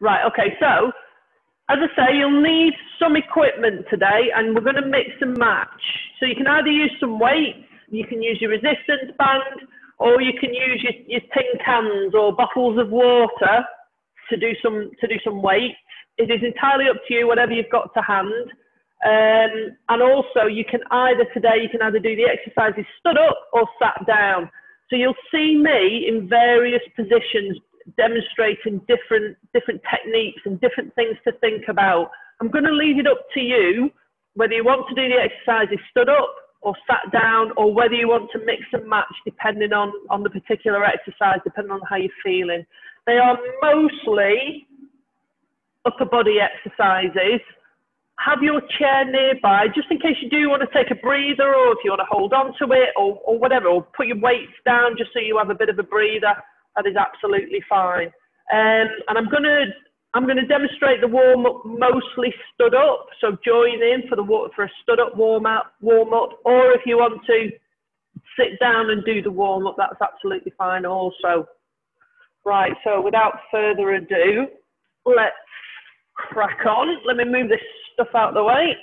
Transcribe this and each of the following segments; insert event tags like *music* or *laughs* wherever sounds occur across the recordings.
Right, okay, so as I say, you'll need some equipment today and we're going to mix and match. So you can either use some weights, you can use your resistance band, or you can use your, your tin cans or bottles of water to do some to do some weights. It is entirely up to you, whatever you've got to hand. Um, and also, you can either today you can either do the exercises stood up or sat down. So you'll see me in various positions demonstrating different different techniques and different things to think about. I'm going to leave it up to you whether you want to do the exercises stood up or sat down or whether you want to mix and match depending on, on the particular exercise, depending on how you're feeling. They are mostly upper body exercises. Have your chair nearby just in case you do want to take a breather or if you want to hold on to it or, or whatever, or put your weights down just so you have a bit of a breather. That is absolutely fine. Um, and I'm going to I'm to demonstrate the warm up mostly stood up. So join in for the for a stood up warm up, warm up, or if you want to sit down and do the warm up, that's absolutely fine also. Right. So without further ado, let's crack on. Let me move this stuff out of the way.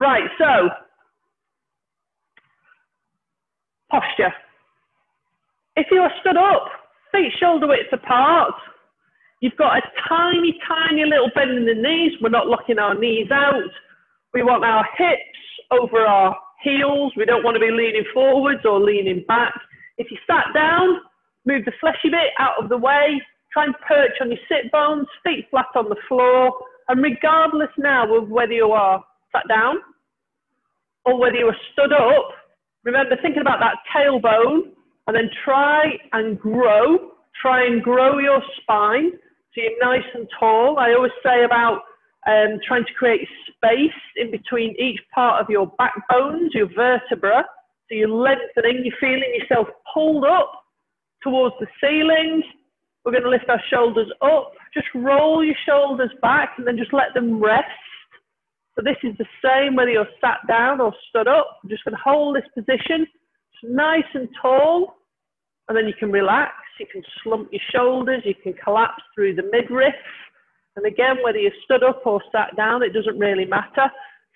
Right. So posture. If you are stood up, feet shoulder width apart. You've got a tiny, tiny little bend in the knees. We're not locking our knees out. We want our hips over our heels. We don't want to be leaning forwards or leaning back. If you sat down, move the fleshy bit out of the way. Try and perch on your sit bones, feet flat on the floor. And regardless now of whether you are sat down or whether you are stood up, remember thinking about that tailbone and then try and grow, try and grow your spine so you're nice and tall. I always say about um, trying to create space in between each part of your backbones, your vertebra. So you're lengthening, you're feeling yourself pulled up towards the ceiling. We're going to lift our shoulders up. Just roll your shoulders back and then just let them rest. So this is the same whether you're sat down or stood up. I'm just going to hold this position nice and tall, and then you can relax. You can slump your shoulders. You can collapse through the midriff. And again, whether you're stood up or sat down, it doesn't really matter.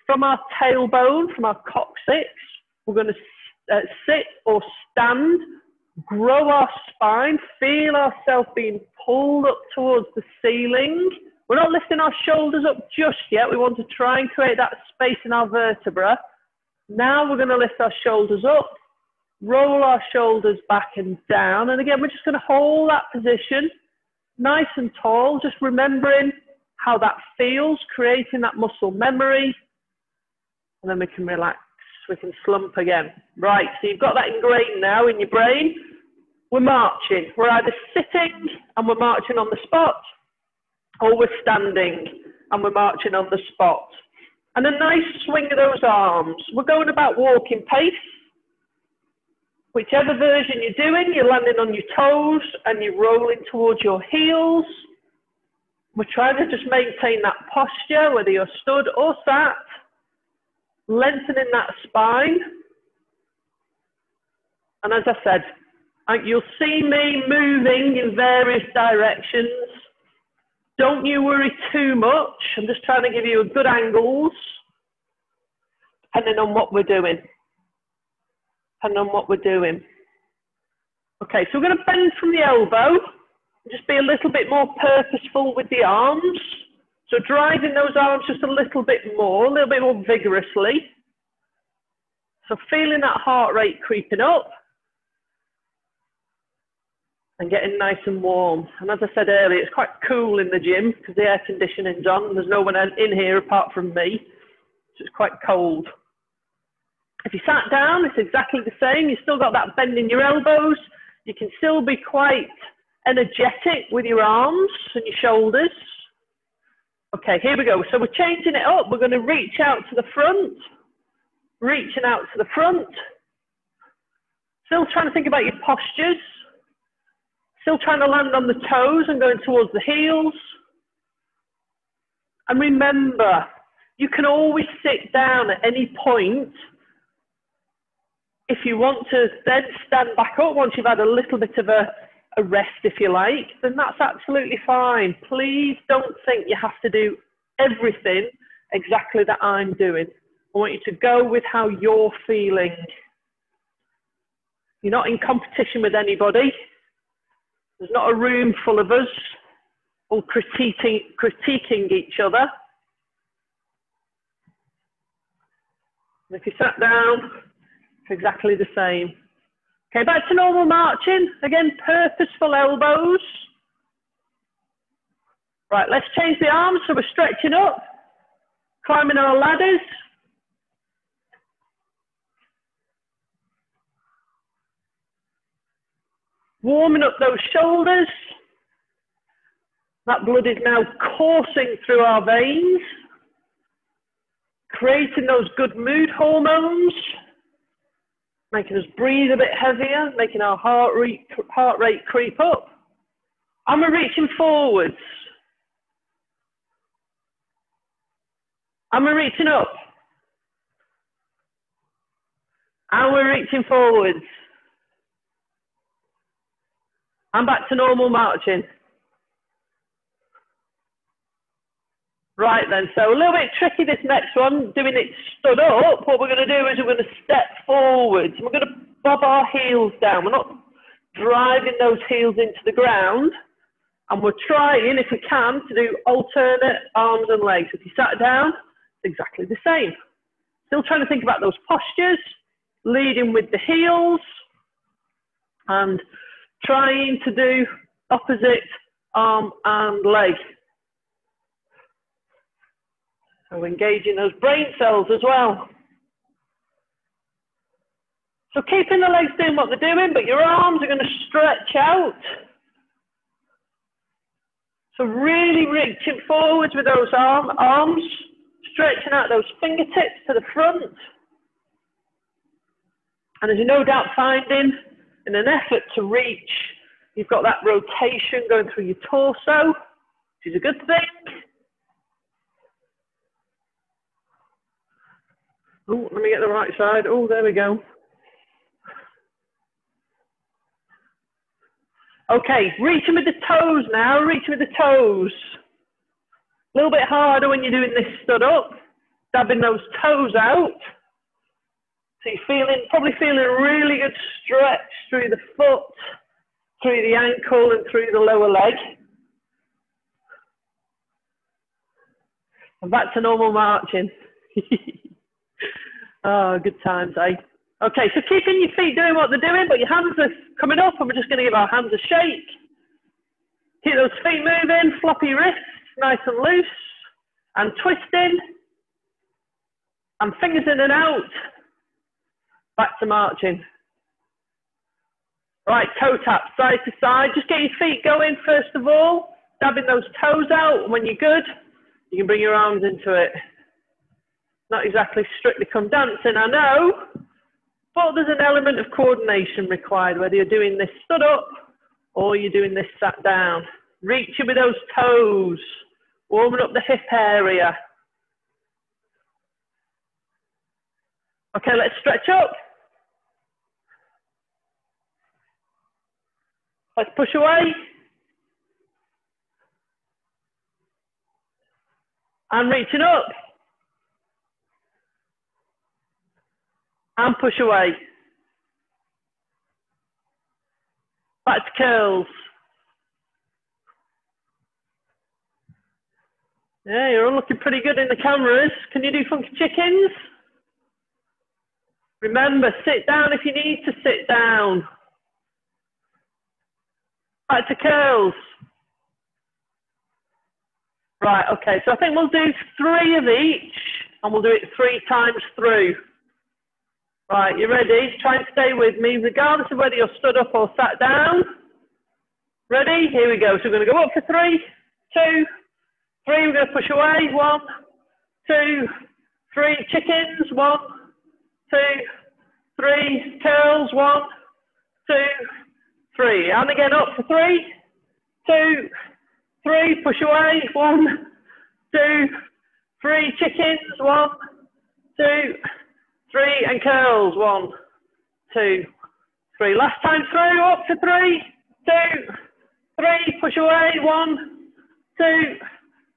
From our tailbone, from our coccyx, we're going to uh, sit or stand, grow our spine, feel ourselves being pulled up towards the ceiling. We're not lifting our shoulders up just yet. We want to try and create that space in our vertebra. Now we're going to lift our shoulders up, roll our shoulders back and down. And again, we're just going to hold that position nice and tall, just remembering how that feels, creating that muscle memory. And then we can relax, we can slump again. Right, so you've got that ingrained now in your brain. We're marching. We're either sitting and we're marching on the spot, or we're standing and we're marching on the spot. And a nice swing of those arms. We're going about walking pace Whichever version you're doing, you're landing on your toes and you're rolling towards your heels. We're trying to just maintain that posture, whether you're stood or sat, lengthening that spine. And as I said, uh, you'll see me moving in various directions. Don't you worry too much. I'm just trying to give you a good angles, depending on what we're doing depending on what we're doing. Okay, so we're going to bend from the elbow, just be a little bit more purposeful with the arms. So driving those arms just a little bit more, a little bit more vigorously. So feeling that heart rate creeping up and getting nice and warm. And as I said earlier, it's quite cool in the gym because the air conditioning's on. And there's no one in here apart from me. So it's quite cold. If you sat down, it's exactly the same. You've still got that bend in your elbows. You can still be quite energetic with your arms and your shoulders. Okay, here we go. So we're changing it up. We're going to reach out to the front, reaching out to the front. Still trying to think about your postures. Still trying to land on the toes and going towards the heels. And remember, you can always sit down at any point if you want to then stand back up once you've had a little bit of a, a rest if you like, then that's absolutely fine. Please don't think you have to do everything exactly that I'm doing. I want you to go with how you're feeling. You're not in competition with anybody. There's not a room full of us all critiquing, critiquing each other. And if you sat down, exactly the same. Okay, back to normal marching. Again, purposeful elbows. Right, let's change the arms so we're stretching up, climbing our ladders. Warming up those shoulders. That blood is now coursing through our veins, creating those good mood hormones making us breathe a bit heavier, making our heart rate, heart rate creep up. And we're reaching forwards. And we're reaching up. And we're reaching forwards. And back to normal marching. Right then, so a little bit tricky this next one, doing it stood up. What we're going to do is we're going to step forwards. We're going to bob our heels down. We're not driving those heels into the ground. And we're trying, if we can, to do alternate arms and legs. If you sat down, it's exactly the same. Still trying to think about those postures, leading with the heels, and trying to do opposite arm and leg. So engaging those brain cells as well. So keeping the legs doing what they're doing, but your arms are going to stretch out. So really reaching forwards with those arm, arms, stretching out those fingertips to the front. And as you no doubt finding, in an effort to reach, you've got that rotation going through your torso, which is a good thing. Oh, let me get the right side. Oh, there we go. Okay, reaching with the toes now, reaching with the toes. A little bit harder when you're doing this stood up, dabbing those toes out. So you're feeling, probably feeling a really good stretch through the foot, through the ankle and through the lower leg. And back to normal marching. *laughs* Oh, good times, eh? Okay, so keeping your feet doing what they're doing, but your hands are coming up, and we're just going to give our hands a shake. Keep those feet moving, floppy wrists, nice and loose, and twisting, and fingers in and out. Back to marching. Right, toe tap, side to side. Just get your feet going first of all, dabbing those toes out. When you're good, you can bring your arms into it not exactly strictly come dancing, I know, but there's an element of coordination required, whether you're doing this stood up or you're doing this sat down. Reaching with those toes, warming up the hip area. Okay, let's stretch up. Let's push away. And reaching up. And push away. Back to curls. Yeah, you're all looking pretty good in the cameras. Can you do funky chickens? Remember, sit down if you need to sit down. Back to curls. Right, okay, so I think we'll do three of each and we'll do it three times through. Right, you ready? Try and stay with me, regardless of whether you're stood up or sat down. Ready? Here we go. So we're going to go up for three, two, three. We're going to push away. One, two, three. Chickens. One, two, three. Curls. One, two, three. And again up for three, two, three. Push away. One, two, three. Chickens. One, two three, and curls. One, two, three. Last time through, up to three, two, three, push away, one, two,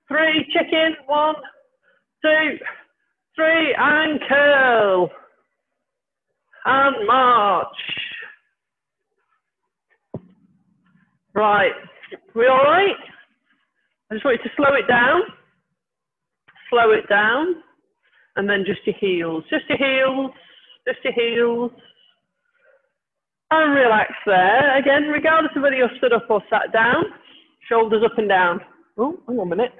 three, chicken, one, two, three, and curl. And march. Right, we all right? I just want you to slow it down. Slow it down. And then just your heels. Just your heels. Just your heels. And relax there. Again, regardless of whether you're stood up or sat down. Shoulders up and down. Oh, hang on a minute.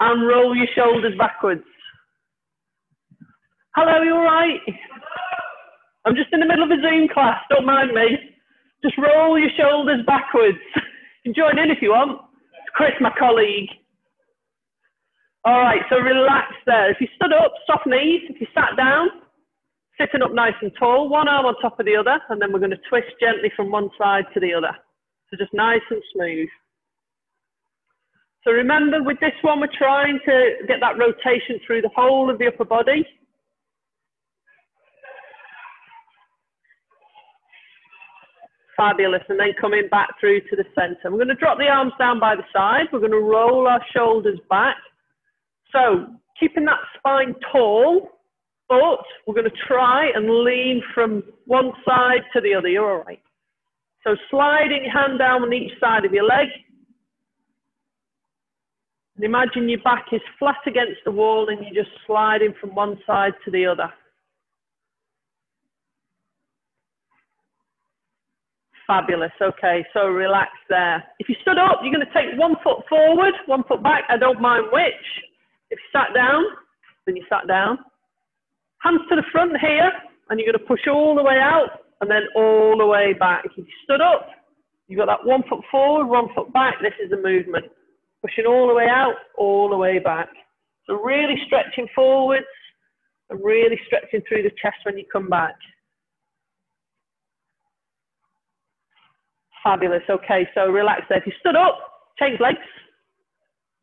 And roll your shoulders backwards. Hello, you all right? I'm just in the middle of a Zoom class, don't mind me. Just roll your shoulders backwards. *laughs* You can join in if you want. It's Chris, my colleague. All right, so relax there. If you stood up, soft knees. If you sat down, sitting up nice and tall, one arm on top of the other, and then we're going to twist gently from one side to the other. So just nice and smooth. So remember, with this one, we're trying to get that rotation through the whole of the upper body. Fabulous. And then coming back through to the center. We're going to drop the arms down by the side. We're going to roll our shoulders back. So keeping that spine tall, but we're going to try and lean from one side to the other. You're all right. So sliding your hand down on each side of your leg. And imagine your back is flat against the wall and you're just sliding from one side to the other. Fabulous. Okay, so relax there. If you stood up, you're going to take one foot forward, one foot back. I don't mind which. If you sat down, then you sat down. Hands to the front here, and you're going to push all the way out and then all the way back. If you stood up, you've got that one foot forward, one foot back. This is the movement. Pushing all the way out, all the way back. So really stretching forwards and really stretching through the chest when you come back. Fabulous. Okay, so relax there. If you stood up, change legs.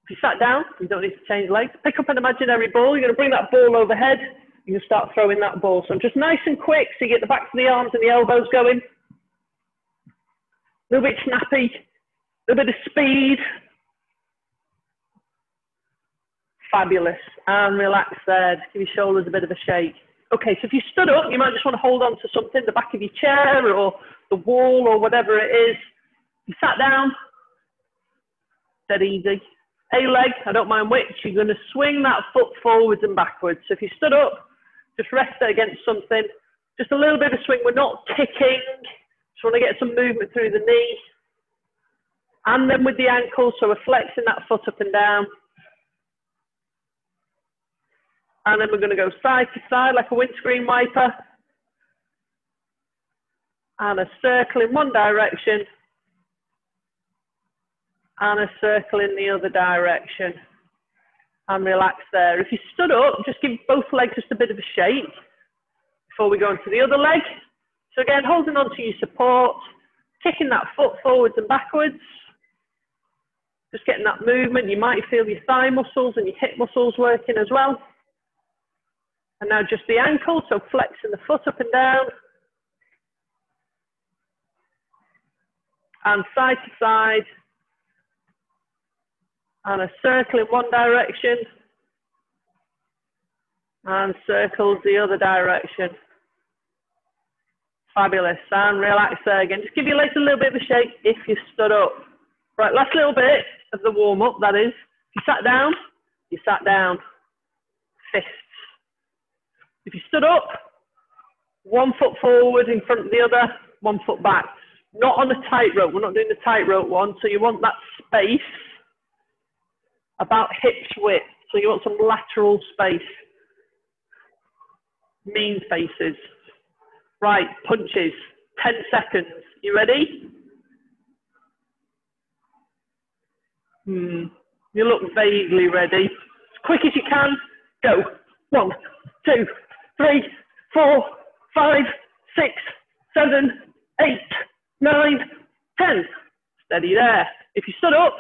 You sat down, you don't need to change legs. Pick up an imaginary ball. You're going to bring that ball overhead. You can start throwing that ball. So I'm just nice and quick so you get the backs of the arms and the elbows going. A little bit snappy, a little bit of speed. Fabulous. And relax there. Give your shoulders a bit of a shake. Okay, so if you stood up, you might just want to hold on to something, the back of your chair or the wall or whatever it is. You sat down, dead easy. A leg, I don't mind which, you're going to swing that foot forwards and backwards. So if you stood up, just rest it against something. Just a little bit of swing. We're not kicking. Just want to get some movement through the knee. And then with the ankle, so we're flexing that foot up and down. And then we're going to go side to side like a windscreen wiper. And a circle in one direction and a circle in the other direction. And relax there. If you stood up, just give both legs just a bit of a shake before we go into the other leg. So again, holding on to your support, kicking that foot forwards and backwards. Just getting that movement. You might feel your thigh muscles and your hip muscles working as well. And now just the ankle, so flexing the foot up and down. And side to side, and a circle in one direction and circles the other direction. Fabulous. And relax there again. Just give your legs a little bit of a shake if you stood up. Right, last little bit of the warm up, that is. If you sat down, you sat down. Fists. If you stood up, one foot forward in front of the other, one foot back. Not on a tightrope. We're not doing the tightrope one. So you want that space about hips width. So you want some lateral space. Mean faces. Right, punches. 10 seconds. You ready? Hmm. You look vaguely ready. As quick as you can. Go. One, two, three, four, five, six, seven, eight, nine, ten. Steady there. If you stood up,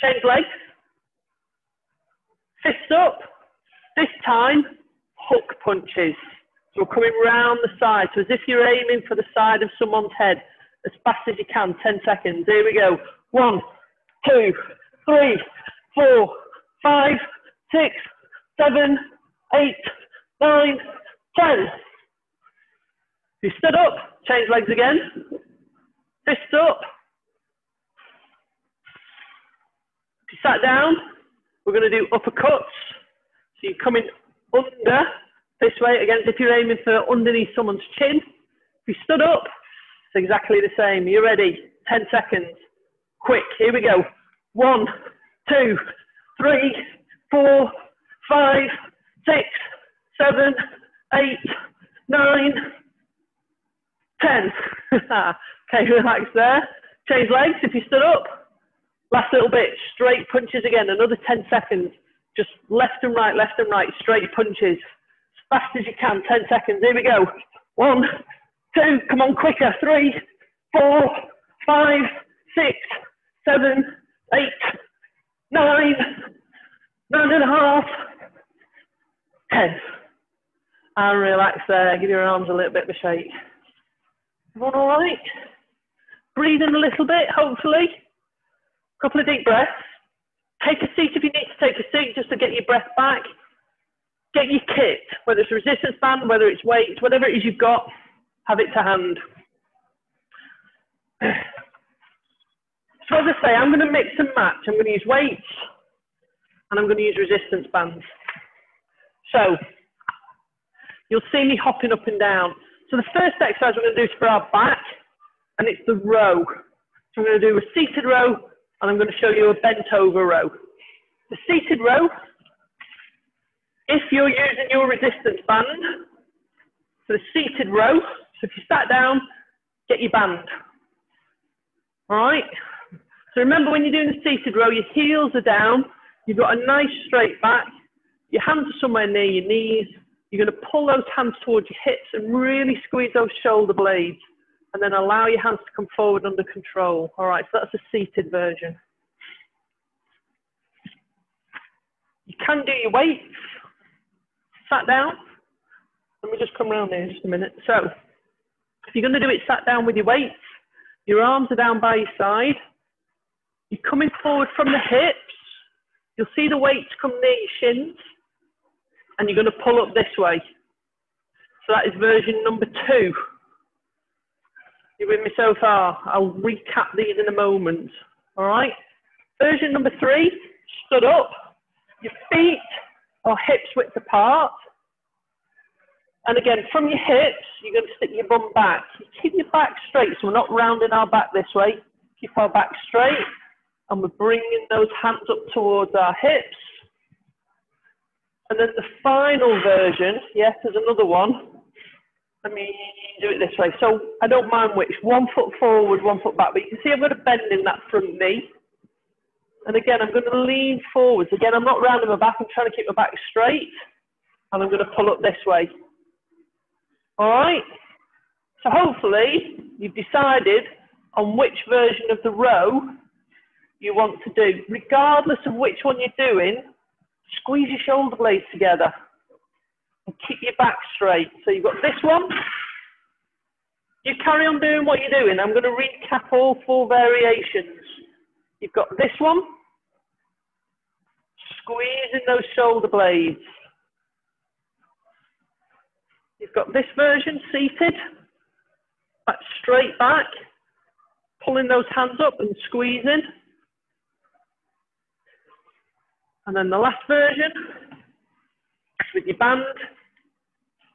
change legs. Fists up. This time, hook punches. So we're coming round the side. So as if you're aiming for the side of someone's head. as fast as you can, 10 seconds. Here we go. One, two, three, four, five, six, seven, eight, nine, ten. You stood up, change legs again. Fist up. You sat down, we're going to do uppercuts. So you're coming under this way, again, if you're aiming for underneath someone's chin. If you stood up, it's exactly the same. You're ready. 10 seconds. Quick, here we go. One, two, three, four, five, six, seven, eight, nine, ten. *laughs* okay, relax there. Change legs if you stood up. Last little bit, straight punches again, another 10 seconds. Just left and right, left and right, straight punches. As fast as you can, 10 seconds. Here we go. One, two, come on, quicker. Three, four, five, six, seven, eight, nine, nine and a half, ten. And relax there. Give your arms a little bit of a shake. Everyone all right? Breathing a little bit, hopefully. Couple of deep breaths. Take a seat if you need to take a seat just to get your breath back. Get your kit, whether it's a resistance band, whether it's weights, whatever it is you've got, have it to hand. So as I say, I'm going to mix and match. I'm going to use weights and I'm going to use resistance bands. So you'll see me hopping up and down. So the first exercise we're going to do is for our back and it's the row. So I'm going to do a seated row and I'm going to show you a bent over row. The seated row, if you're using your resistance band, for the seated row, so if you sat down, get your band. All right? So remember when you're doing the seated row, your heels are down, you've got a nice straight back, your hands are somewhere near your knees, you're going to pull those hands towards your hips and really squeeze those shoulder blades and then allow your hands to come forward under control. All right, so that's a seated version. You can do your weights. Sat down. Let me just come around here just a minute. So, if you're going to do it sat down with your weights, your arms are down by your side. You're coming forward from the hips. You'll see the weights come near your shins. And you're going to pull up this way. So that is version number two. You with me so far? I'll recap these in a moment. All right. Version number three, stood up. Your feet are hips width apart. And again, from your hips, you're going to stick your bum back. You keep your back straight, so we're not rounding our back this way. Keep our back straight. And we're bringing those hands up towards our hips. And then the final version, yes, there's another one. Let me do it this way. So I don't mind which. One foot forward, one foot back. But you can see I've got a bend in that front knee. And again, I'm going to lean forwards. Again, I'm not rounding my back. I'm trying to keep my back straight. And I'm going to pull up this way. All right? So hopefully you've decided on which version of the row you want to do. Regardless of which one you're doing, squeeze your shoulder blades together and keep your back straight. So you've got this one. You carry on doing what you're doing. I'm going to recap all four variations. You've got this one. Squeezing those shoulder blades. You've got this version seated. Back straight back. Pulling those hands up and squeezing. And then the last version with your band.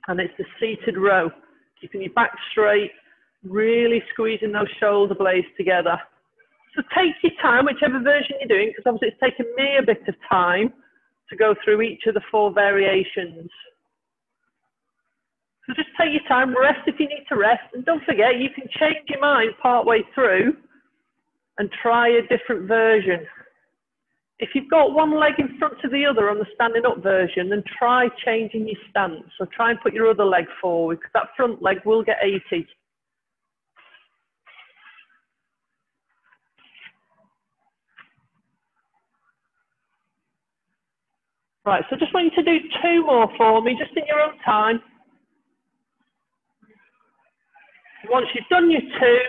And it's the seated row. Keeping your back straight, really squeezing those shoulder blades together. So take your time, whichever version you're doing, because obviously it's taken me a bit of time to go through each of the four variations. So just take your time, rest if you need to rest, and don't forget you can change your mind part way through and try a different version. If you've got one leg in front of the other on the standing up version, then try changing your stance. So try and put your other leg forward because that front leg will get 80. Right, so just want you to do two more for me, just in your own time. Once you've done your two,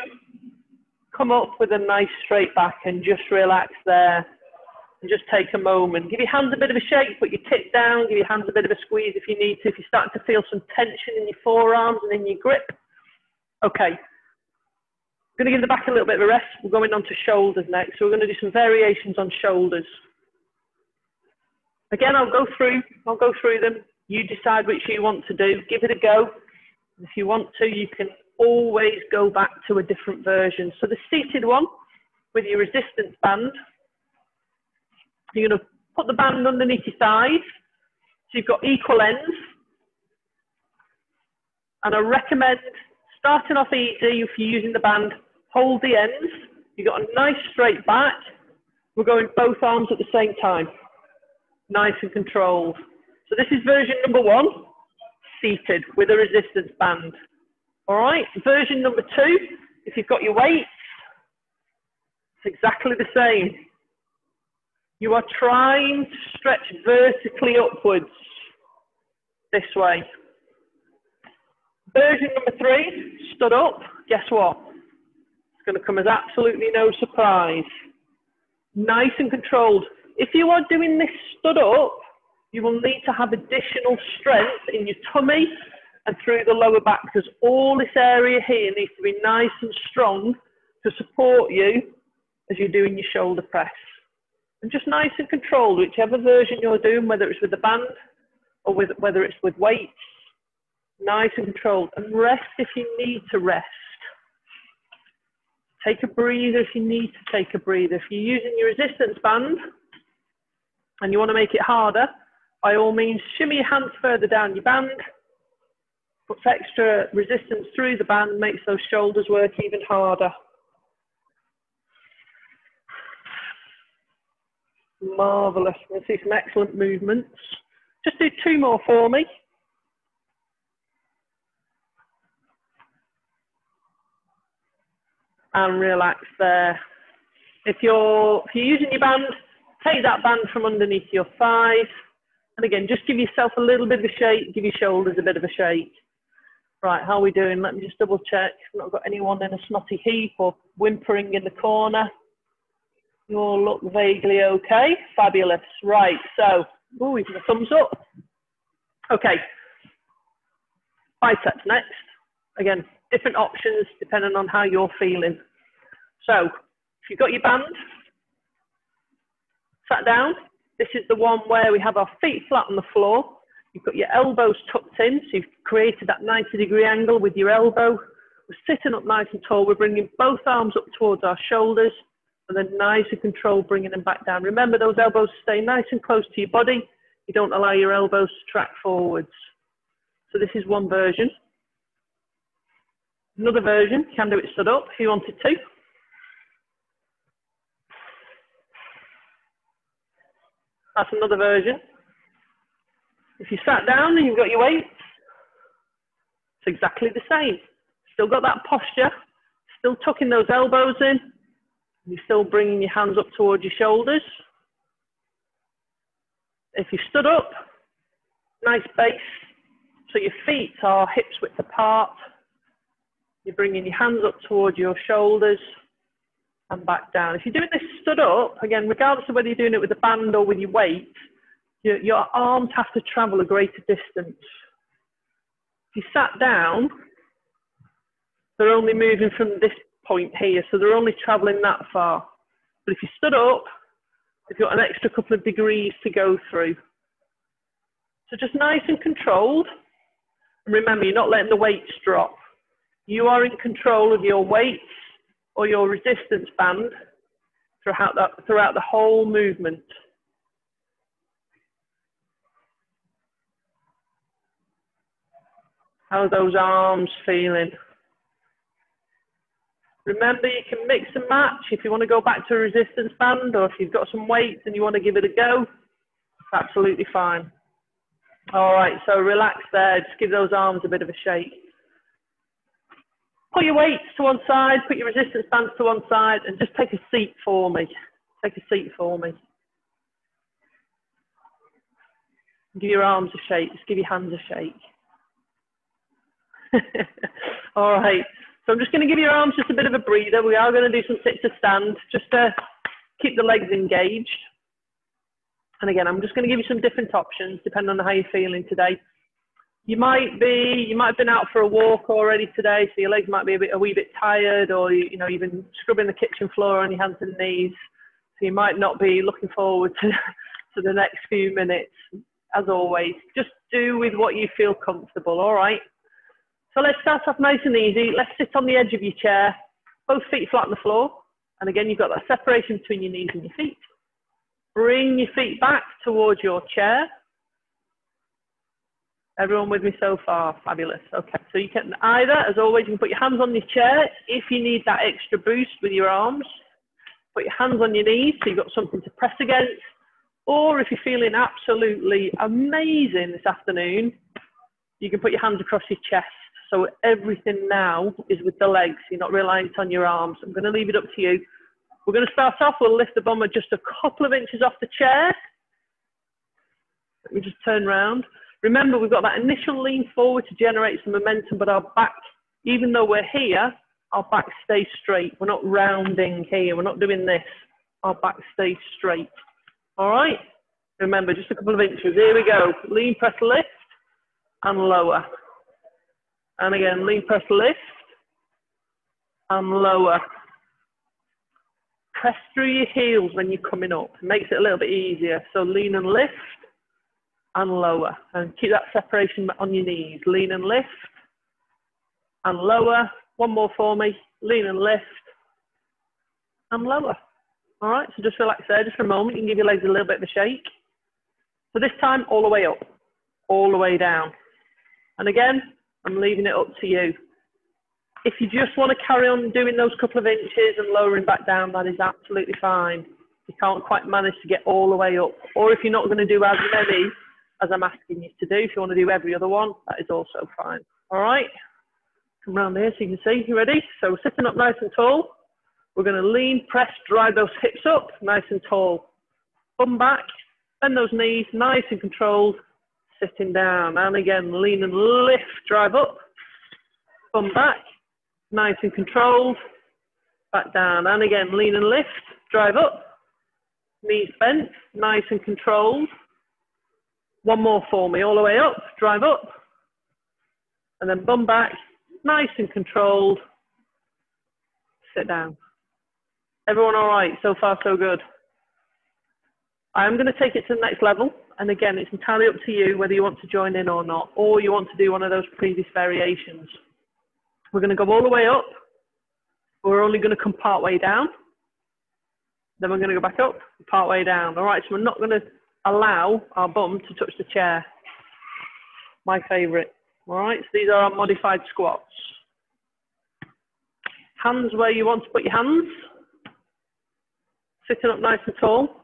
come up with a nice straight back and just relax there. And just take a moment. Give your hands a bit of a shake, put your tip down, give your hands a bit of a squeeze if you need to, if you're starting to feel some tension in your forearms and in your grip. Okay. I'm going to give the back a little bit of a rest. We're going on to shoulders next. So we're going to do some variations on shoulders. Again, I'll go through, I'll go through them. You decide which you want to do. Give it a go. If you want to, you can always go back to a different version. So the seated one with your resistance band, you're going to put the band underneath your thighs. So you've got equal ends. And I recommend starting off easy uh, if you're using the band, hold the ends. You've got a nice straight back. We're going both arms at the same time. Nice and controlled. So this is version number one, seated with a resistance band. All right, version number two, if you've got your weights, it's exactly the same. You are trying to stretch vertically upwards this way. Version number three, stood up, guess what? It's going to come as absolutely no surprise. Nice and controlled. If you are doing this stood up, you will need to have additional strength in your tummy and through the lower back because all this area here needs to be nice and strong to support you as you're doing your shoulder press. And just nice and controlled, whichever version you're doing, whether it's with the band or with, whether it's with weights, nice and controlled. And rest if you need to rest. Take a breather if you need to take a breather. If you're using your resistance band and you want to make it harder, by all means, shimmy your hands further down your band puts extra resistance through the band, makes those shoulders work even harder. Marvellous. We'll see some excellent movements. Just do two more for me. And relax there. If you're, if you're using your band, take that band from underneath your thighs. And again, just give yourself a little bit of a shake, give your shoulders a bit of a shake. Right, how are we doing? Let me just double check. I've not got anyone in a snotty heap or whimpering in the corner. You all look vaguely okay. Fabulous. Right, so, oh, we've got a thumbs up. Okay, biceps next. Again, different options depending on how you're feeling. So, if you've got your band, sat down, this is the one where we have our feet flat on the floor. You've got your elbows tucked in, so you've created that 90 degree angle with your elbow. We're sitting up nice and tall. We're bringing both arms up towards our shoulders and then nice and controlled, bringing them back down. Remember those elbows stay nice and close to your body. You don't allow your elbows to track forwards. So this is one version. Another version, you can do it stood up if you wanted to. That's another version. If you sat down and you've got your weights, it's exactly the same. Still got that posture, still tucking those elbows in, you're still bringing your hands up towards your shoulders. If you stood up, nice base, so your feet are hips width apart. You're bringing your hands up towards your shoulders and back down. If you're doing this stood up, again, regardless of whether you're doing it with a band or with your weight, your, your arms have to travel a greater distance. If you sat down, they're only moving from this point here, so they're only traveling that far. But if you stood up, you've got an extra couple of degrees to go through. So just nice and controlled. And remember, you're not letting the weights drop. You are in control of your weights or your resistance band throughout, throughout the whole movement. How are those arms feeling? Remember, you can mix and match if you want to go back to a resistance band or if you've got some weights and you want to give it a go, it's absolutely fine. All right, so relax there. Just give those arms a bit of a shake. Put your weights to one side, put your resistance bands to one side, and just take a seat for me. Take a seat for me. Give your arms a shake. Just give your hands a shake. *laughs* All right. So I'm just going to give your arms just a bit of a breather. We are going to do some sit to stand just to keep the legs engaged. And again, I'm just going to give you some different options depending on how you're feeling today. You might be, you might have been out for a walk already today, so your legs might be a, bit, a wee bit tired, or you, you know you've been scrubbing the kitchen floor on your hands and knees, so you might not be looking forward to to the next few minutes. As always, just do with what you feel comfortable. All right. So let's start off nice and easy. Let's sit on the edge of your chair, both feet flat on the floor, and again you've got that separation between your knees and your feet. Bring your feet back towards your chair. Everyone with me so far? Fabulous. Okay, so you can either, as always, you can put your hands on your chair if you need that extra boost with your arms. Put your hands on your knees so you've got something to press against. Or if you're feeling absolutely amazing this afternoon, you can put your hands across your chest. So everything now is with the legs. You're not reliant on your arms. I'm going to leave it up to you. We're going to start off, we'll lift the bum just a couple of inches off the chair. Let me just turn round. Remember, we've got that initial lean forward to generate some momentum, but our back, even though we're here, our back stays straight. We're not rounding here. We're not doing this. Our back stays straight. All right? Remember, just a couple of inches. Here we go. Lean press lift and lower. And again, lean press lift and lower press through your heels when you're coming up. It makes it a little bit easier. So lean and lift and lower. And keep that separation on your knees. Lean and lift and lower. One more for me. Lean and lift and lower. All right, so just relax there just for a moment. You can give your legs a little bit of a shake. So this time, all the way up, all the way down. And again, I'm leaving it up to you. If you just want to carry on doing those couple of inches and lowering back down, that is absolutely fine. You can't quite manage to get all the way up. Or if you're not going to do as many as I'm asking you to do, if you want to do every other one, that is also fine. All right? Come around here so you can see. You ready? So we're sitting up nice and tall. We're going to lean, press, drive those hips up, nice and tall. Bum back, bend those knees, nice and controlled. Sitting down. And again, lean and lift, drive up. Bum back, nice and controlled, back down, and again, lean and lift, drive up, knees bent, nice and controlled. One more for me, all the way up, drive up, and then bum back, nice and controlled, sit down. Everyone all right? So far, so good. I'm going to take it to the next level. And again, it's entirely up to you whether you want to join in or not, or you want to do one of those previous variations. We're going to go all the way up. We're only going to come part way down. Then we're going to go back up, part way down. All right, so we're not going to allow our bum to touch the chair. My favorite. All right, so these are our modified squats. Hands where you want to put your hands. Sitting up nice and tall.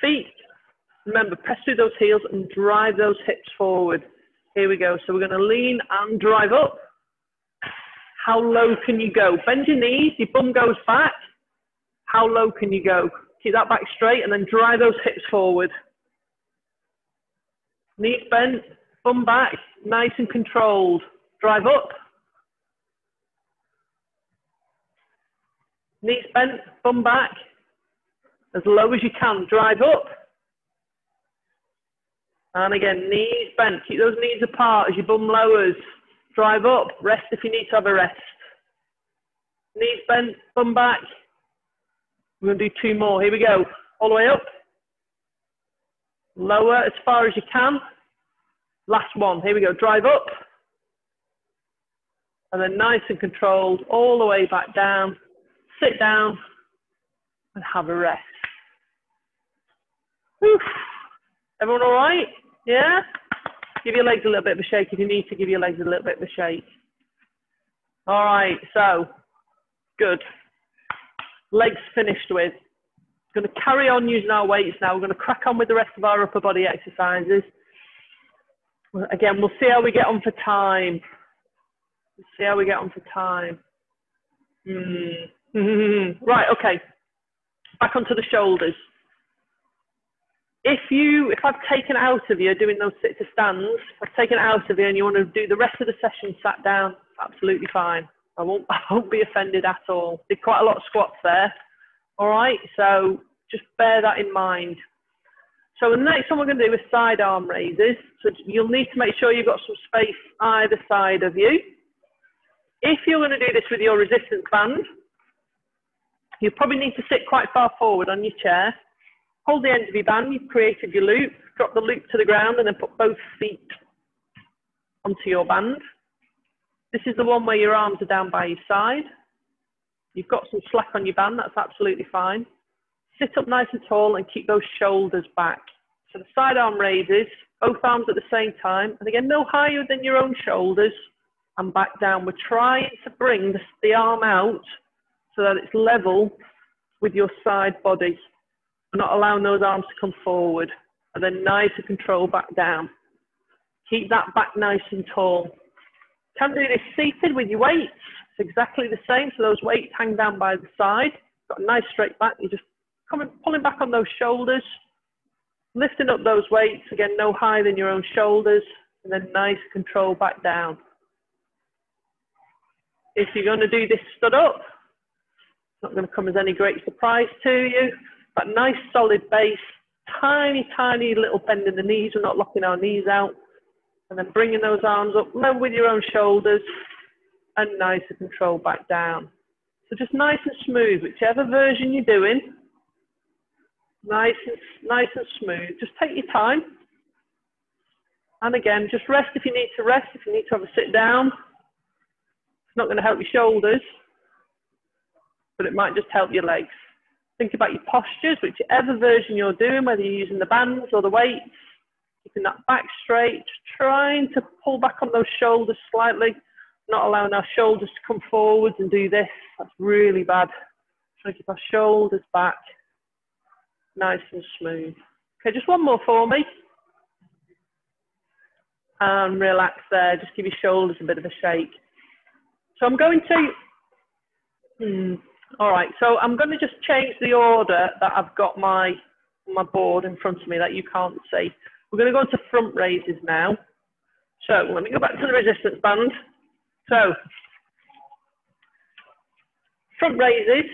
Feet. Remember, press through those heels and drive those hips forward. Here we go. So we're going to lean and drive up. How low can you go? Bend your knees, your bum goes back. How low can you go? Keep that back straight and then drive those hips forward. Knees bent, bum back, nice and controlled. Drive up. Knees bent, bum back. As low as you can, drive up. And again, knees bent. Keep those knees apart as your bum lowers. Drive up, rest if you need to have a rest. Knees bent, bum back. We're going to do two more. Here we go. All the way up. Lower as far as you can. Last one. Here we go. Drive up. And then nice and controlled all the way back down. Sit down and have a rest. Everyone all right? Yeah? Give your legs a little bit of a shake if you need to give your legs a little bit of a shake. All right, so good. Legs finished with. Going to carry on using our weights now. We're going to crack on with the rest of our upper body exercises. Again, we'll see how we get on for time. Let's see how we get on for time. Mm. *laughs* right, okay. Back onto the shoulders if you, if I've taken out of you doing those sit to stands, I've taken out of you and you want to do the rest of the session sat down, absolutely fine. I won't, *laughs* I won't be offended at all. Did quite a lot of squats there. All right, so just bear that in mind. So the next one we're going to do is side arm raises. So you'll need to make sure you've got some space either side of you. If you're going to do this with your resistance band, you probably need to sit quite far forward on your chair. Hold the end of your band, you've created your loop, drop the loop to the ground and then put both feet onto your band. This is the one where your arms are down by your side. You've got some slack on your band, that's absolutely fine. Sit up nice and tall and keep those shoulders back. So the side arm raises, both arms at the same time. And again, no higher than your own shoulders and back down. We're trying to bring the, the arm out so that it's level with your side body. Not allowing those arms to come forward. And then nice and control back down. Keep that back nice and tall. Can do this seated with your weights. It's exactly the same. So those weights hang down by the side. Got a nice straight back. You're just coming, pulling back on those shoulders, lifting up those weights, again, no higher than your own shoulders, and then nice control back down. If you're going to do this stood up, it's not going to come as any great surprise to you, but nice solid base, tiny, tiny little bend in the knees, we're not locking our knees out, and then bringing those arms up, level with your own shoulders, and nice and control back down. So just nice and smooth, whichever version you're doing, nice and, nice and smooth. Just take your time. And again, just rest if you need to rest, if you need to have a sit down. It's not going to help your shoulders, but it might just help your legs. Think about your postures, whichever version you're doing, whether you're using the bands or the weights, keeping that back straight, trying to pull back on those shoulders slightly, not allowing our shoulders to come forwards and do this. That's really bad. Trying to keep our shoulders back nice and smooth. Okay, just one more for me. And relax there, just give your shoulders a bit of a shake. So I'm going to, hmm, all right, so I'm going to just change the order that I've got my, my board in front of me that you can't see. We're going to go into front raises now. So let me go back to the resistance band. So front raises,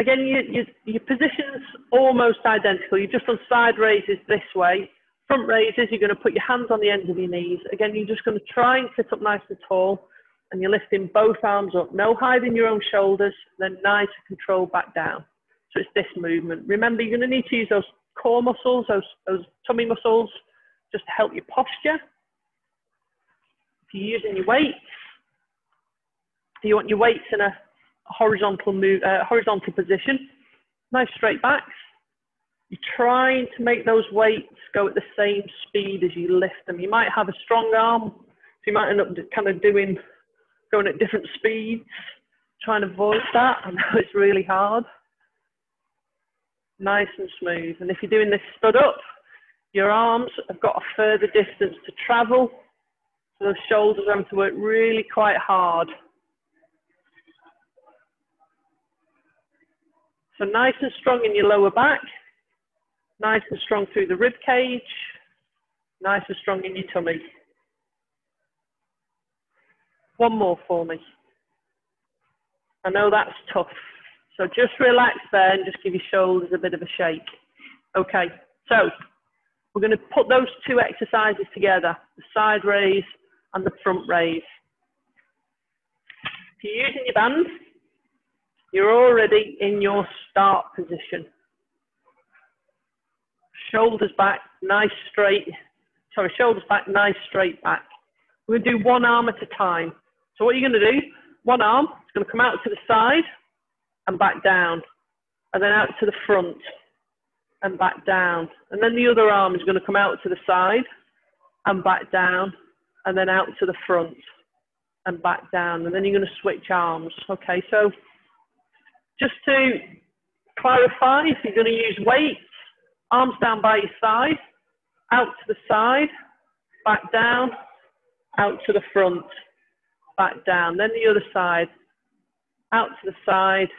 Again, you, you, your position's almost identical. You've just done side raises this way. Front raises, you're going to put your hands on the ends of your knees. Again, you're just going to try and sit up nice and tall. And you're lifting both arms up, no higher than your own shoulders, then nice and control back down. So it's this movement. Remember, you're going to need to use those core muscles, those, those tummy muscles, just to help your posture. If you're using your weights, you want your weights in a horizontal move, uh, horizontal position. Nice straight backs. You're trying to make those weights go at the same speed as you lift them. You might have a strong arm, so you might end up kind of doing, going at different speeds. Trying to avoid that. I know it's really hard. Nice and smooth. And if you're doing this stood up, your arms have got a further distance to travel. So those shoulders have to work really quite hard. So nice and strong in your lower back, nice and strong through the rib cage, nice and strong in your tummy. One more for me. I know that's tough. So just relax there and just give your shoulders a bit of a shake. Okay, so we're going to put those two exercises together, the side raise and the front raise. If you're using your band, you're already in your start position. Shoulders back, nice straight. Sorry, shoulders back, nice straight back. We're going to do one arm at a time. So what you're going to do, one arm is going to come out to the side and back down, and then out to the front and back down. And then the other arm is going to come out to the side and back down, and then out to the front and back down. And then you're going to switch arms. Okay, so just to clarify, if you're going to use weights, arms down by your side, out to the side, back down, out to the front, back down. Then the other side, out to the side,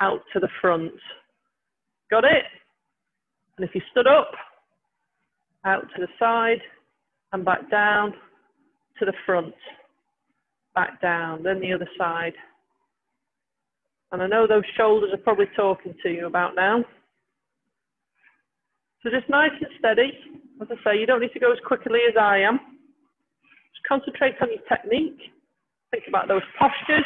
out to the front. Got it? And if you stood up, out to the side and back down to the front. back down, then the other side. And I know those shoulders are probably talking to you about now. So just nice and steady. As I say, you don't need to go as quickly as I am. Concentrate on your technique. Think about those postures.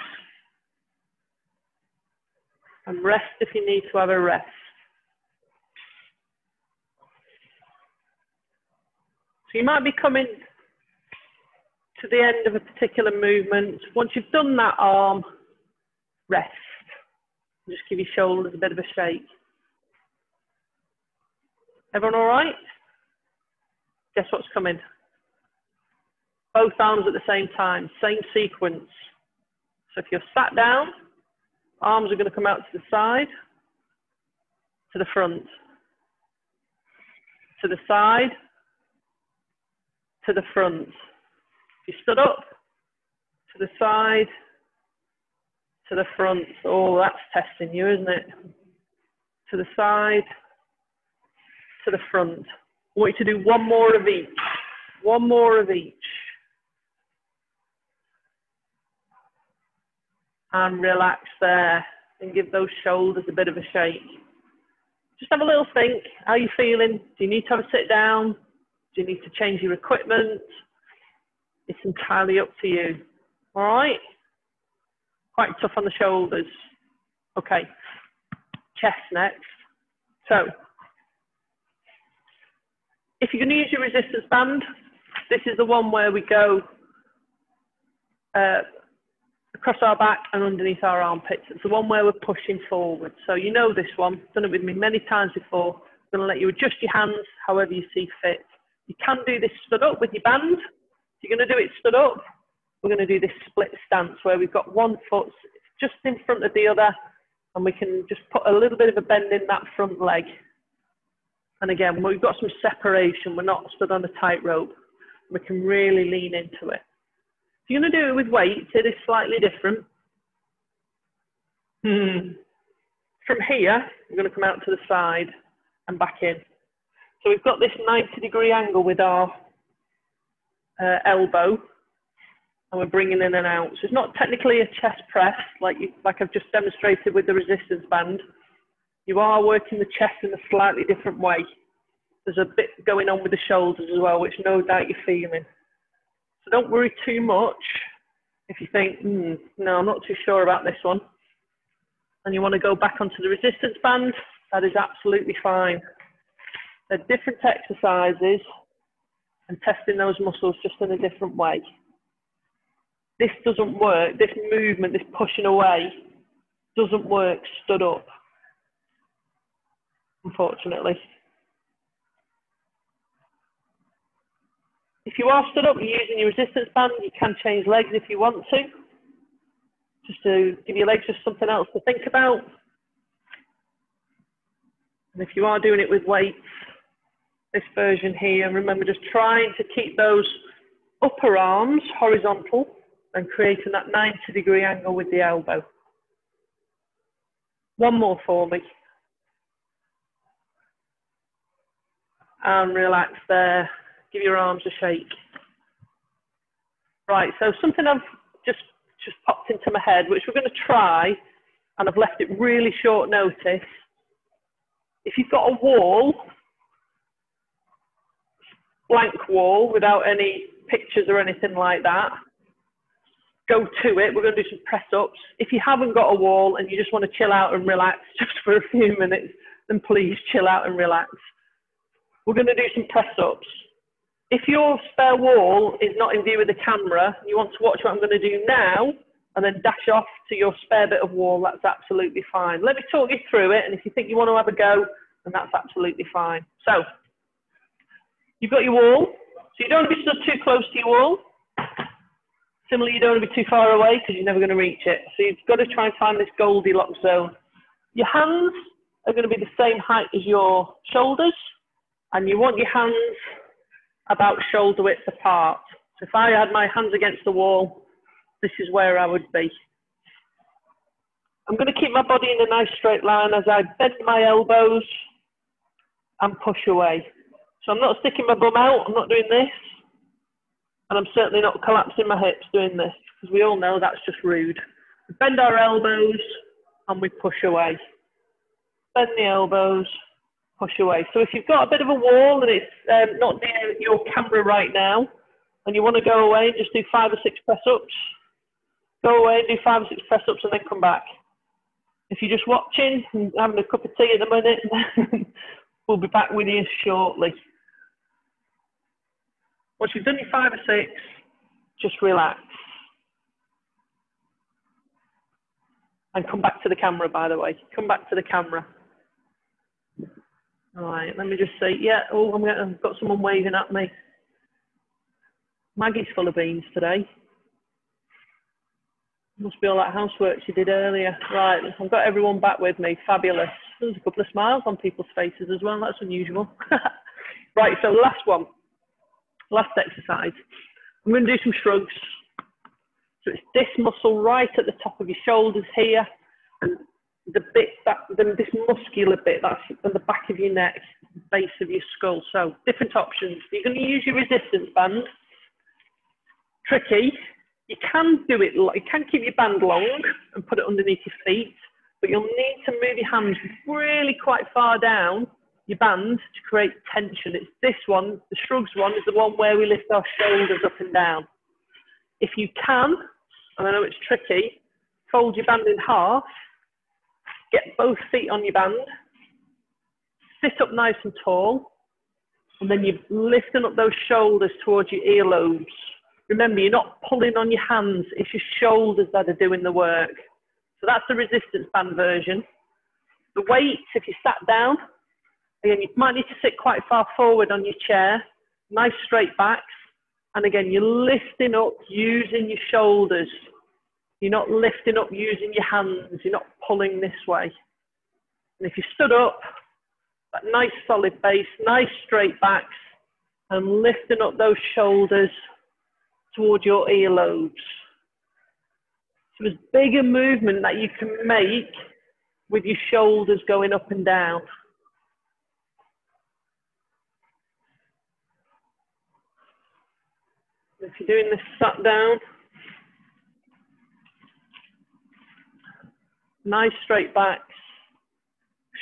And rest if you need to have a rest. So you might be coming to the end of a particular movement. Once you've done that arm, rest. Just give your shoulders a bit of a shake. Everyone all right? Guess what's coming? Both arms at the same time, same sequence. So if you're sat down, arms are going to come out to the side, to the front, to the side, to the front. If you stood up, to the side, to the front. Oh, that's testing you, isn't it? To the side, to the front. I want you to do one more of each. One more of each. And relax there and give those shoulders a bit of a shake. Just have a little think. How are you feeling? Do you need to have a sit down? Do you need to change your equipment? It's entirely up to you. All right? Quite tough on the shoulders. Okay. Chest next. So, if you're going to use your resistance band, this is the one where we go uh, across our back and underneath our armpits. It's the one where we're pushing forward. So you know this one, done it with me many times before. I'm going to let you adjust your hands however you see fit. You can do this stood up with your band. If you're going to do it stood up, we're going to do this split stance where we've got one foot just in front of the other and we can just put a little bit of a bend in that front leg. And again, we've got some separation. We're not stood on a tightrope. We can really lean into it. If you're going to do it with weights, it is slightly different. Hmm. From here, we're going to come out to the side and back in. So we've got this 90 degree angle with our uh, elbow and we're bringing in and out. So it's not technically a chest press like, you, like I've just demonstrated with the resistance band. You are working the chest in a slightly different way. There's a bit going on with the shoulders as well, which no doubt you're feeling. So don't worry too much if you think, hmm, no, I'm not too sure about this one. And you want to go back onto the resistance band, that is absolutely fine. They're different exercises and testing those muscles just in a different way. This doesn't work, this movement, this pushing away doesn't work stood up, unfortunately. If you are stood up, you're using your resistance band, you can change legs if you want to, just to give your legs just something else to think about. And if you are doing it with weights, this version here, remember just trying to keep those upper arms horizontal and creating that 90 degree angle with the elbow. One more for me. And relax there. Give your arms a shake. Right, so something I've just, just popped into my head, which we're going to try, and I've left it really short notice. If you've got a wall blank wall without any pictures or anything like that, go to it. We're going to do some press ups. If you haven't got a wall and you just want to chill out and relax *laughs* just for a few minutes, then please chill out and relax. We're going to do some press ups. If your spare wall is not in view of the camera, and you want to watch what I'm going to do now and then dash off to your spare bit of wall, that's absolutely fine. Let me talk you through it, and if you think you want to have a go, then that's absolutely fine. So, You've got your wall, so you don't want to be stood too close to your wall. Similarly, you don't want to be too far away because you're never going to reach it. So you've got to try and find this Goldilocks zone. Your hands are going to be the same height as your shoulders, and you want your hands about shoulder width apart. So if I had my hands against the wall, this is where I would be. I'm going to keep my body in a nice straight line as I bend my elbows and push away. So I'm not sticking my bum out, I'm not doing this. And I'm certainly not collapsing my hips doing this. because we all know that's just rude. We bend our elbows and we push away. Bend the elbows, push away. So if you've got a bit of a wall and it's um, not near your camera right now, and you want to go away and just do five or six press ups, go away, and do five or six press ups, and then come back. If you're just watching and having a cup of tea at the minute, *laughs* we'll be back with you shortly. Once you've done your five or six, just relax. And come back to the camera, by the way. Come back to the camera. Right, let me just see. yeah, oh, I'm gonna, I've got someone waving at me. Maggie's full of beans today. Must be all that housework she did earlier. Right, I've got everyone back with me. Fabulous. There's a couple of smiles on people's faces as well. That's unusual. *laughs* right, so last one. Last exercise. I'm going to do some shrugs. So it's this muscle right at the top of your shoulders here, and the bit that the, this muscular bit that's on the back of your neck, base of your skull. So different options. You're going to use your resistance band. Tricky. You can do it. You can keep your band long and put it underneath your feet, but you'll need to move your hands really quite far down your band to create tension. It's this one, the shrugs one, is the one where we lift our shoulders up and down. If you can, and I know it's tricky, fold your band in half, get both feet on your band, sit up nice and tall, and then you're lifting up those shoulders towards your earlobes. Remember, you're not pulling on your hands, it's your shoulders that are doing the work. So that's the resistance band version. The weights, if you sat down, Again, you might need to sit quite far forward on your chair, nice straight backs. And again, you're lifting up using your shoulders. You're not lifting up using your hands. You're not pulling this way. And if you stood up, that nice solid base, nice straight backs, and lifting up those shoulders towards your earlobes. So there's bigger movement that you can make with your shoulders going up and down. If you're doing this sat down, nice straight backs,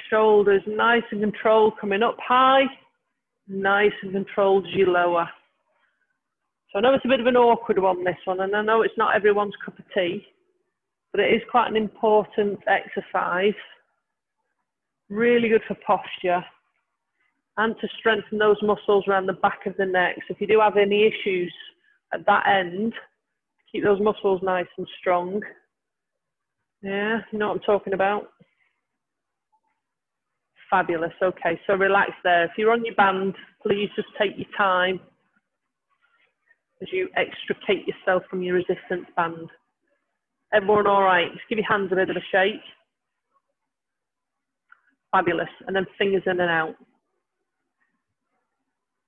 shoulders nice and controlled, coming up high, nice and controlled as you lower. So I know it's a bit of an awkward one, this one, and I know it's not everyone's cup of tea, but it is quite an important exercise. Really good for posture and to strengthen those muscles around the back of the neck. So if you do have any issues at that end, keep those muscles nice and strong. Yeah, you know what I'm talking about? Fabulous. Okay, so relax there. If you're on your band, please just take your time as you extricate yourself from your resistance band. Everyone all right? Just give your hands a bit of a shake. Fabulous. And then fingers in and out.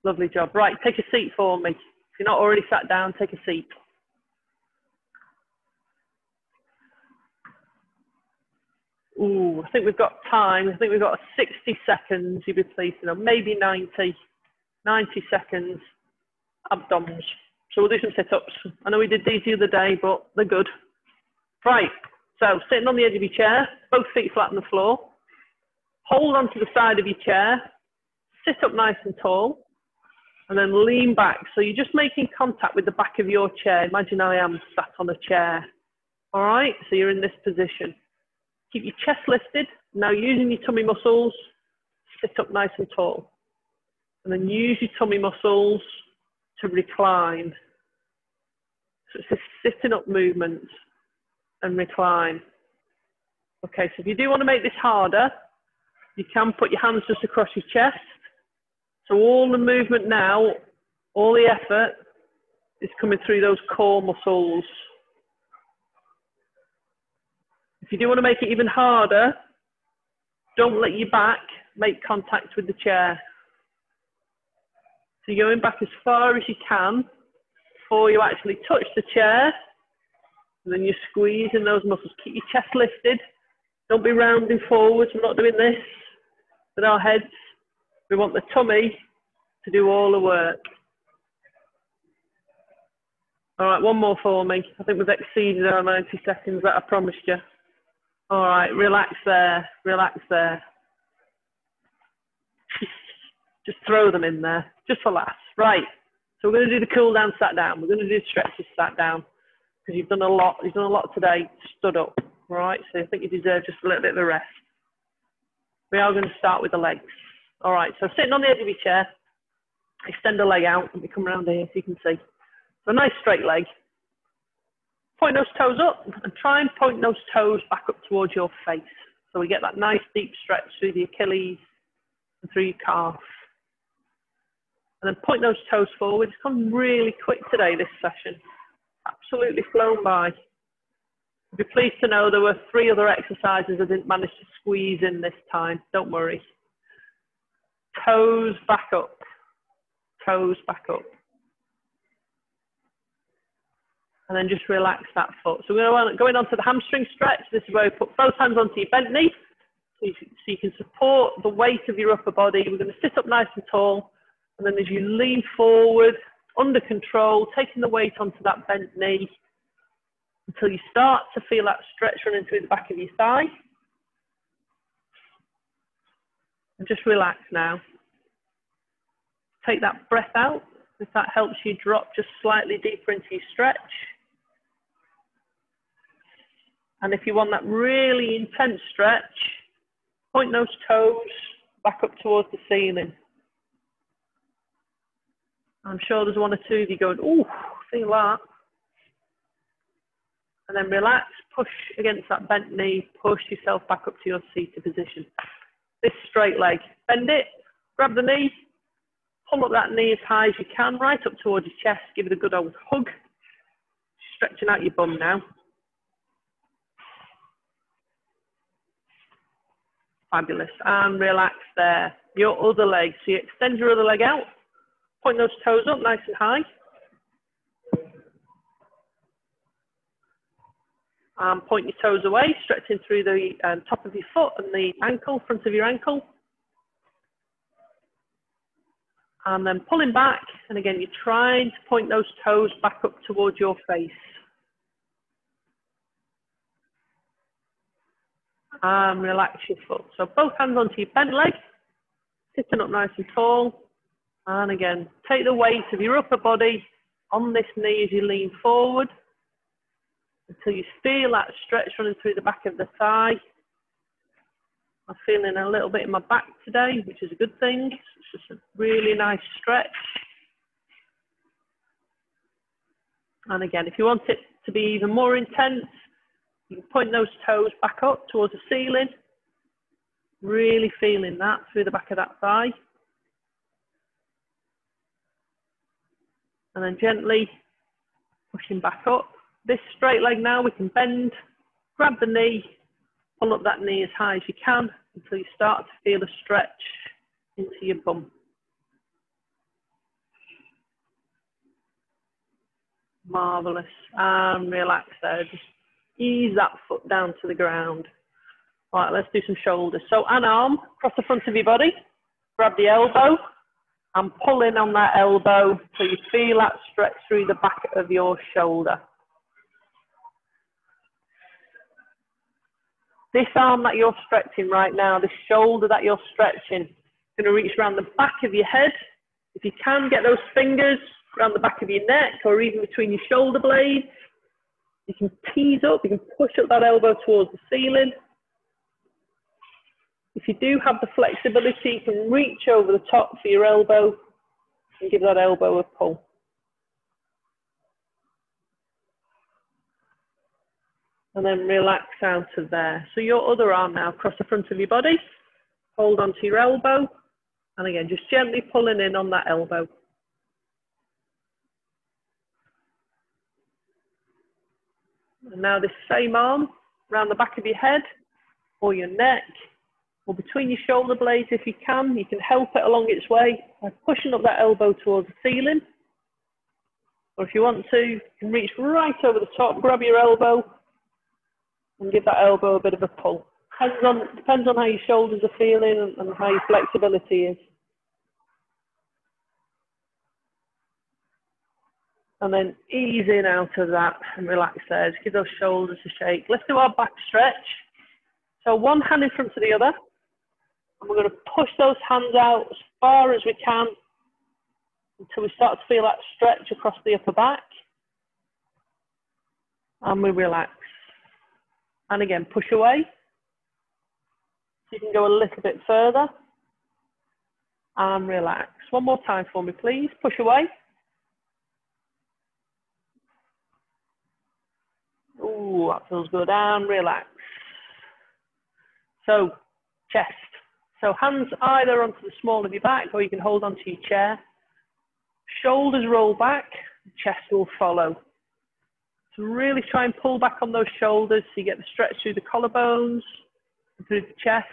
Lovely job. Right, take a seat for me If you're not already sat down, take a seat. Ooh, I think we've got time. I think we've got 60 seconds, you'd be pleased know, maybe 90, 90 seconds abdoms. So we'll do some sit-ups. I know we did these the other day, but they're good. Right, so sitting on the edge of your chair, both feet flat on the floor. Hold onto the side of your chair. Sit up nice and tall and then lean back. So you're just making contact with the back of your chair. Imagine I am sat on a chair. All right, so you're in this position. Keep your chest lifted. Now using your tummy muscles, sit up nice and tall. And then use your tummy muscles to recline. So it's a sitting up movement and recline. Okay, so if you do want to make this harder, you can put your hands just across your chest so all the movement now, all the effort is coming through those core muscles. If you do want to make it even harder, don't let your back make contact with the chair. So you're going back as far as you can before you actually touch the chair. And then you're squeezing those muscles. Keep your chest lifted. Don't be rounding forwards. We're not doing this with our heads. We want the tummy to do all the work. All right, one more for me. I think we've exceeded our 90 seconds that I promised you. All right, relax there, relax there. *laughs* Just throw them in there, just for laughs. Right, so we're going to do the cool down, sat down. We're going to do the stretches, sat down, because you've done a lot. You've done a lot today, stood up. right? so I think you deserve just a little bit of a rest. We are going to start with the legs. All right, so sitting on the edge of your chair, extend the leg out. Let me come around here so you can see. So a nice straight leg. Point those toes up and try and point those toes back up towards your face. So we get that nice deep stretch through the Achilles and through your calf. And then point those toes forward. It's gone really quick today, this session. Absolutely flown by. Would Be pleased to know there were three other exercises I didn't manage to squeeze in this time. Don't worry. Toes back up. Toes back up. And then just relax that foot. So we're going, on to the hamstring stretch. This is where we put both hands onto your bent knee. So you, so you can support the weight of your upper body. We're going to sit up nice and tall. And then as you lean forward, under control, taking the weight onto that bent knee until you start to feel that stretch running through the back of your thigh. And just relax now. Take that breath out. If that helps you drop just slightly deeper into your stretch. And if you want that really intense stretch, point those toes back up towards the ceiling. I'm sure there's one or two of you going, oh, feel that and then relax, push against that bent knee, push yourself back up to your seated position. This straight leg, bend it, grab the knee, pull up that knee as high as you can, right up towards your chest, give it a good old hug, stretching out your bum now. Fabulous, and relax there. Your other leg, so you extend your other leg out, point those toes up nice and high. Um, point your toes away, stretching through the um, top of your foot and the ankle, front of your ankle. And then pulling back, and again, you're trying to point those toes back up towards your face. And relax your foot. So both hands onto your bent leg, sitting up nice and tall. And again, take the weight of your upper body on this knee as you lean forward until you feel that stretch running through the back of the thigh. I'm feeling a little bit in my back today, which is a good thing. It's just a really nice stretch. And again, if you want it to be even more intense, you can point those toes back up towards the ceiling. Really feeling that through the back of that thigh. And then gently pushing back up. This straight leg now, we can bend, grab the knee, pull up that knee as high as you can until you start to feel a stretch into your bum. Marvellous. And relax there. Just ease that foot down to the ground. All right, let's do some shoulders. So an arm across the front of your body. Grab the elbow and pull in on that elbow so you feel that stretch through the back of your shoulder. This arm that you're stretching right now, this shoulder that you're stretching, going to reach around the back of your head. If you can, get those fingers around the back of your neck or even between your shoulder blades. You can tease up, you can push up that elbow towards the ceiling. If you do have the flexibility, you can reach over the top for your elbow and give that elbow a pull. and then relax out of there. So your other arm now across the front of your body, hold onto your elbow, and again, just gently pulling in on that elbow. And now this same arm around the back of your head or your neck or between your shoulder blades if you can. You can help it along its way by pushing up that elbow towards the ceiling. Or if you want to, you can reach right over the top, grab your elbow and give that elbow a bit of a pull. Depends on, depends on how your shoulders are feeling and, and how your flexibility is. And then ease in out of that and relax there. Just give those shoulders a shake. Let's do our back stretch. So one hand in front of the other. And we're going to push those hands out as far as we can until we start to feel that stretch across the upper back. And we relax. And again, push away. So you can go a little bit further. And relax. One more time for me, please. Push away. Ooh, that feels good. And relax. So, chest. So hands either onto the small of your back or you can hold onto your chair. Shoulders roll back, chest will follow. So really try and pull back on those shoulders so you get the stretch through the collarbones, through the chest,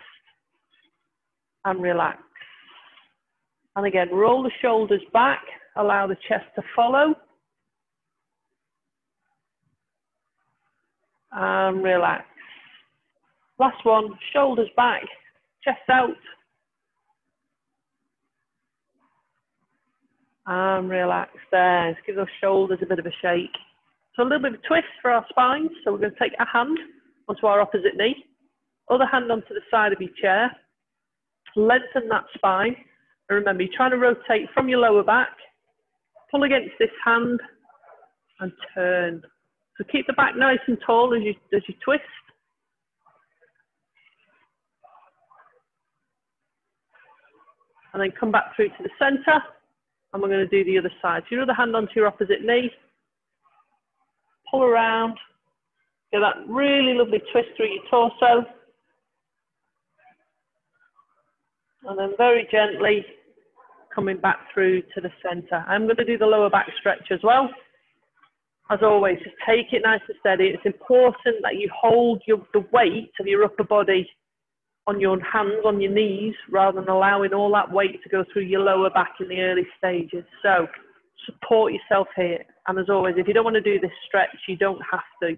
and relax. And again, roll the shoulders back, allow the chest to follow. And relax. Last one, shoulders back, chest out. And relax there. Let's give those shoulders a bit of a shake. So a little bit of a twist for our spines. So we're going to take a hand onto our opposite knee, other hand onto the side of your chair, lengthen that spine. And remember, you're trying to rotate from your lower back, pull against this hand and turn. So keep the back nice and tall as you, as you twist. and then come back through to the center and we're going to do the other side. So your other hand onto your opposite knee, pull around, get that really lovely twist through your torso. And then very gently coming back through to the center. I'm going to do the lower back stretch as well. As always, just take it nice and steady. It's important that you hold your, the weight of your upper body on your hands, on your knees, rather than allowing all that weight to go through your lower back in the early stages. So support yourself here. And as always, if you don't want to do this stretch, you don't have to.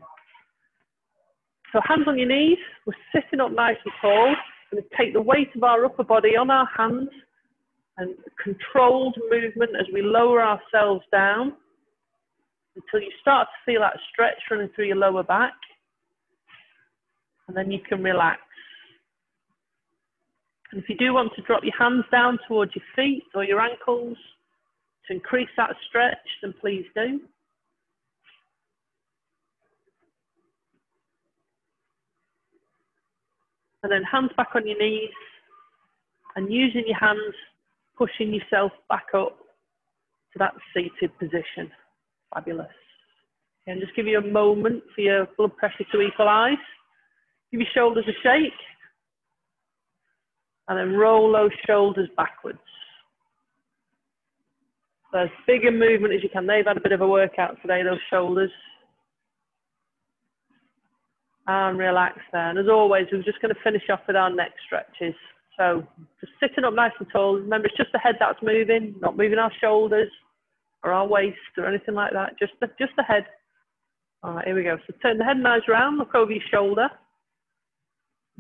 So hands on your knees, we're sitting up nice and tall. We're going to take the weight of our upper body on our hands and controlled movement as we lower ourselves down until you start to feel that stretch running through your lower back. And then you can relax. And if you do want to drop your hands down towards your feet or your ankles to increase that stretch, then please do. And then hands back on your knees and using your hands, pushing yourself back up to that seated position. Fabulous. And just give you a moment for your blood pressure to equalize. Give your shoulders a shake and then roll those shoulders backwards. So as big a movement as you can. They've had a bit of a workout today, those shoulders. And relax there. And as always, we're just going to finish off with our neck stretches. So just sitting up nice and tall. Remember, it's just the head that's moving, not moving our shoulders or our waist or anything like that. Just the, just the head. All right, here we go. So turn the head nice round, look over your shoulder.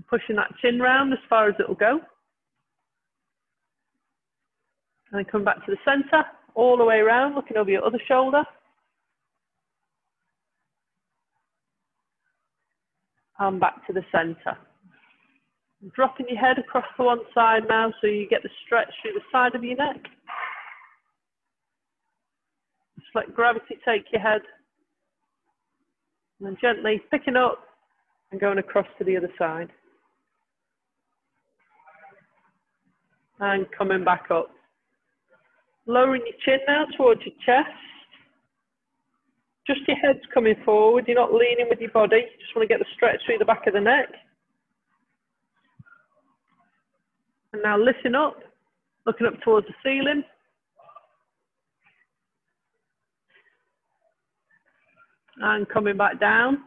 Pushing that chin round as far as it will go. And then come back to the center, all the way around, looking over your other shoulder. And back to the center. Dropping your head across to one side now so you get the stretch through the side of your neck. Just let gravity take your head. And then gently picking up and going across to the other side. And coming back up. Lowering your chin now towards your chest. Just your head's coming forward. You're not leaning with your body. You just want to get the stretch through the back of the neck. And now listen up, looking up towards the ceiling. And coming back down.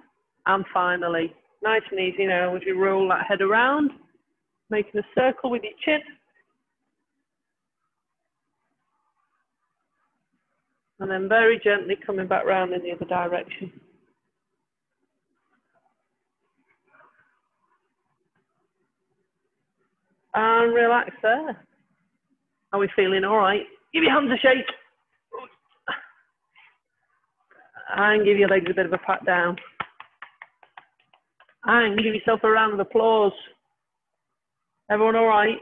And finally, nice and easy now as you roll that head around, making a circle with your chin. and then very gently coming back round in the other direction. And relax there. Are we feeling all right? Give your hands a shake. And give your legs a bit of a pat down. And give yourself a round of applause. Everyone all right?